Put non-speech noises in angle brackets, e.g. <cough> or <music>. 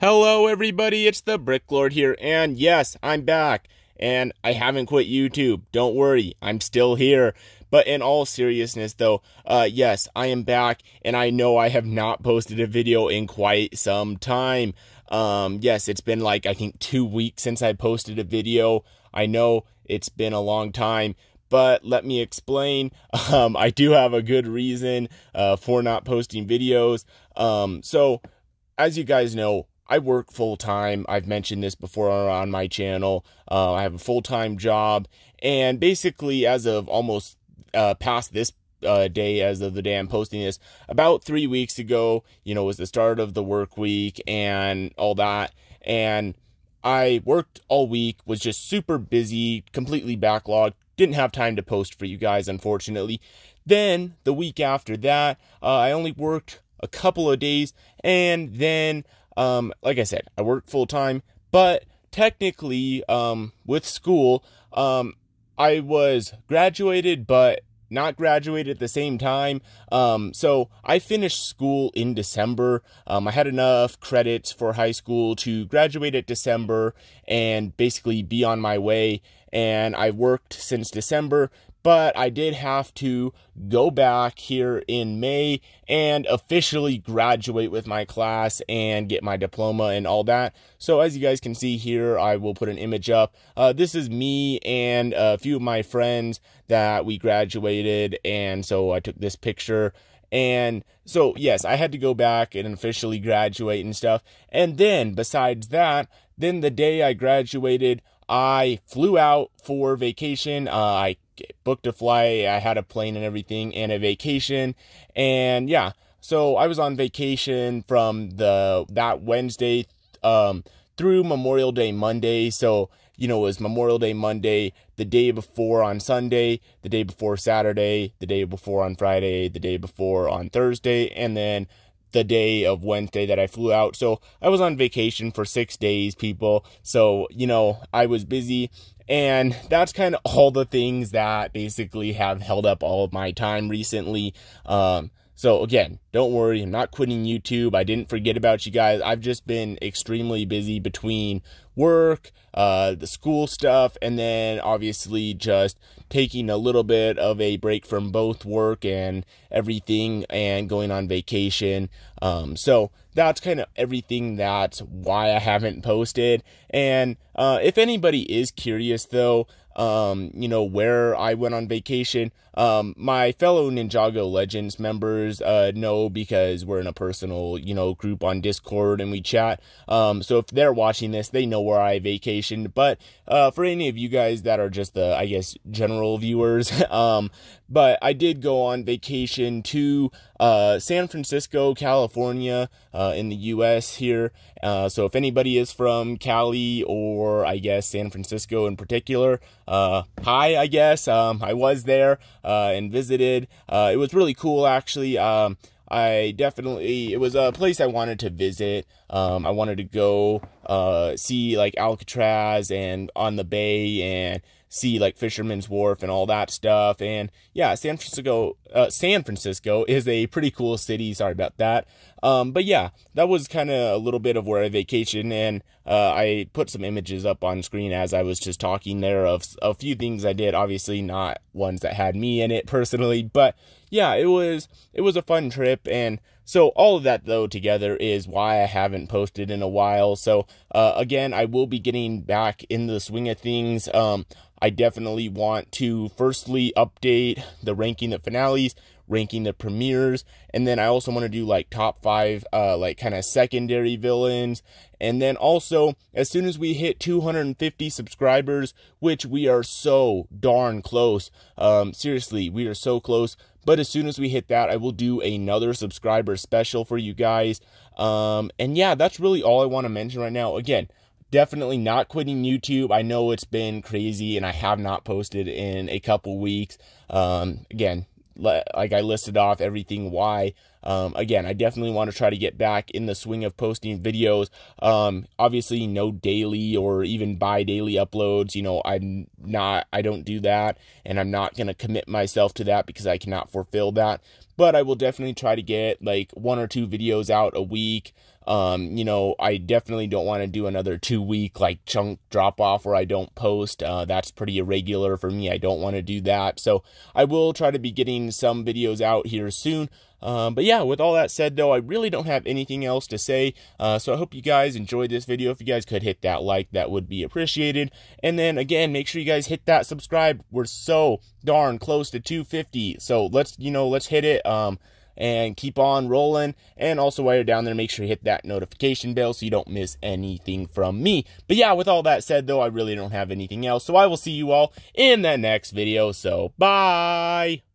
Hello, everybody. It's the Bricklord here. And yes, I'm back. And I haven't quit YouTube. Don't worry. I'm still here. But in all seriousness, though, uh, yes, I am back. And I know I have not posted a video in quite some time. Um, yes, it's been like, I think, two weeks since I posted a video. I know it's been a long time but let me explain. <laughs> Um, I do have a good reason uh, for not posting videos. Um, so, as you guys know, I work full time. I've mentioned this before on my channel. Uh, I have a full time job, and basically, as of almost uh, past this uh, day, as of the day I'm posting this, about three weeks ago, you know, was the start of the work week and all that, and I worked all week, was just super busy, completely backlogged, didn't have time to post for you guys, unfortunately. Then the week after that, uh, I only worked a couple of days, and then um, like I said, I work full time, but technically, um, with school, um, I was graduated, but not graduated at the same time. Um, so I finished school in December. Um, I had enough credits for high school to graduate at December and basically be on my way. And I worked since December but I did have to go back here in May and officially graduate with my class and get my diploma and all that. So as you guys can see here, I will put an image up. Uh, this is me and a few of my friends that we graduated, and so I took this picture. And so, yes, I had to go back and officially graduate and stuff. And then, besides that, then the day I graduated, I flew out for vacation. Uh, I booked a flight, I had a plane and everything, and a vacation. And yeah, so I was on vacation from the that Wednesday um, through Memorial Day Monday. So you know, it was Memorial Day Monday, the day before on Sunday, the day before Saturday, the day before on Friday, the day before on Thursday, and then the day of Wednesday that I flew out. So I was on vacation for six days, people. So, you know, I was busy. And that's kind of all the things that basically have held up all of my time recently. Um, so again, don't worry, I'm not quitting YouTube. I didn't forget about you guys. I've just been extremely busy between work, uh, the school stuff, and then obviously just taking a little bit of a break from both work and everything and going on vacation. Um, so that's kind of everything that's why I haven't posted. And uh, if anybody is curious though, um, you know, where I went on vacation. Um, my fellow Ninjago Legends members uh, know because we're in a personal, you know, group on Discord and we chat. Um, so if they're watching this, they know where I vacationed. But uh, for any of you guys that are just the, I guess, general viewers, <laughs> um, but I did go on vacation to uh, San Francisco, California, uh, in the U.S. here. Uh, so if anybody is from Cali or I guess San Francisco in particular, uh, hi, I guess. Um, I was there uh, and visited. Uh, it was really cool, actually. Um, I definitely, it was a place I wanted to visit. Um, I wanted to go uh, see like Alcatraz and on the bay and see like Fisherman's Wharf and all that stuff. And yeah, San Francisco, uh, San Francisco is a pretty cool city. Sorry about that. Um, but yeah, that was kind of a little bit of where I vacation, and uh, I put some images up on screen as I was just talking there of a few things I did. Obviously, not ones that had me in it personally, but yeah, it was it was a fun trip, and so all of that though together is why I haven't posted in a while. So uh, again, I will be getting back in the swing of things. Um, I definitely want to firstly update the ranking of finales, ranking the premieres, and then I also want to do like top five, uh, like kind of secondary villains. And then also, as soon as we hit 250 subscribers, which we are so darn close, um, seriously, we are so close. But as soon as we hit that, I will do another subscriber special for you guys. Um, and yeah, that's really all I want to mention right now. Again, definitely not quitting YouTube. I know it's been crazy and I have not posted in a couple weeks. Um, again, like I listed off everything why. Um, again, I definitely want to try to get back in the swing of posting videos. Um, obviously, no daily or even bi daily uploads. You know, I'm not, I don't do that, and I'm not going to commit myself to that because I cannot fulfill that. But I will definitely try to get like one or two videos out a week. Um, you know, I definitely don't want to do another two week like chunk drop off where I don't post. Uh, that's pretty irregular for me. I don't want to do that. So I will try to be getting some videos out here soon. Um, but yeah, with all that said, though, I really don't have anything else to say. Uh, so I hope you guys enjoyed this video. If you guys could hit that like, that would be appreciated. And then again, make sure you guys hit that subscribe. We're so darn close to 250. So let's, you know, let's hit it. Um, and keep on rolling. And also while you're down there, make sure you hit that notification bell so you don't miss anything from me. But yeah, with all that said though, I really don't have anything else. So I will see you all in the next video. So bye!